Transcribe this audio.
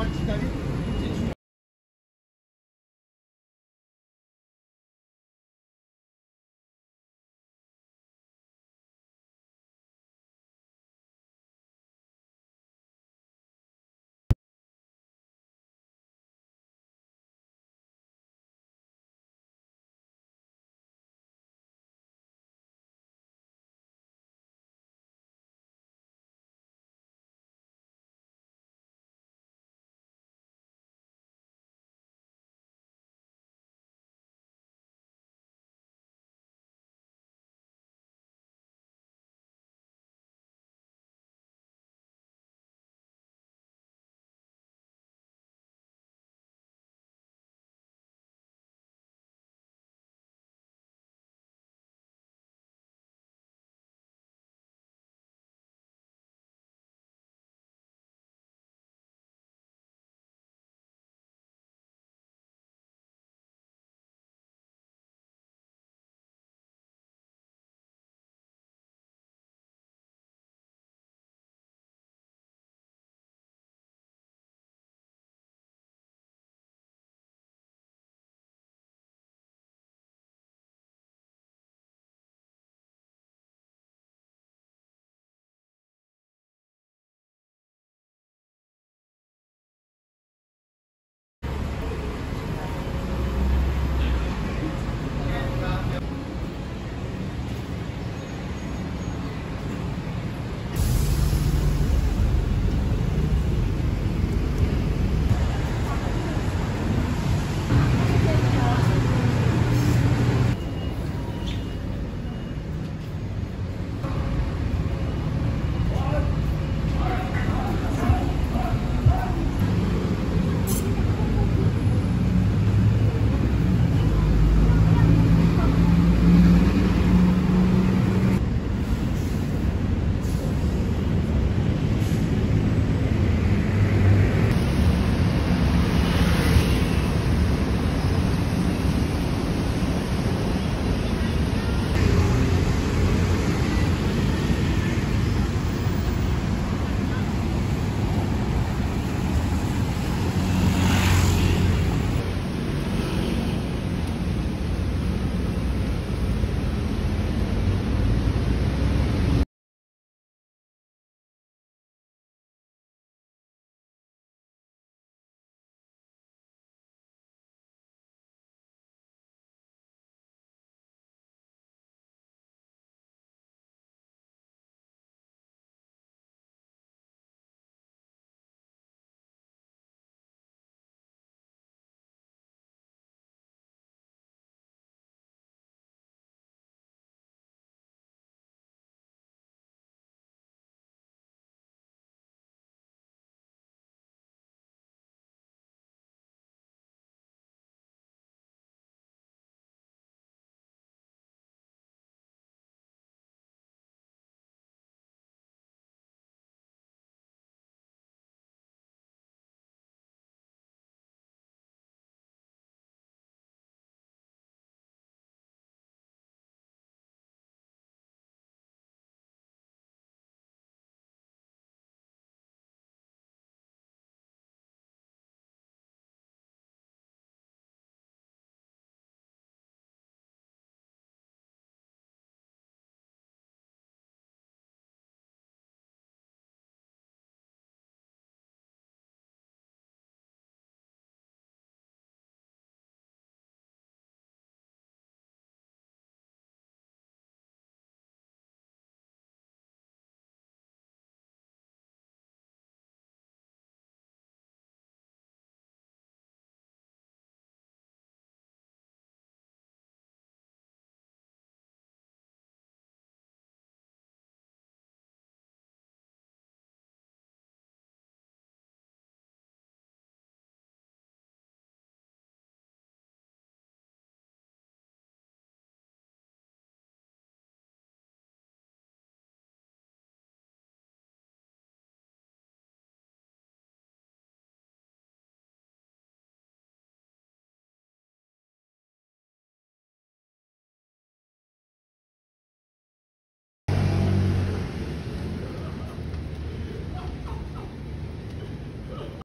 待ちだ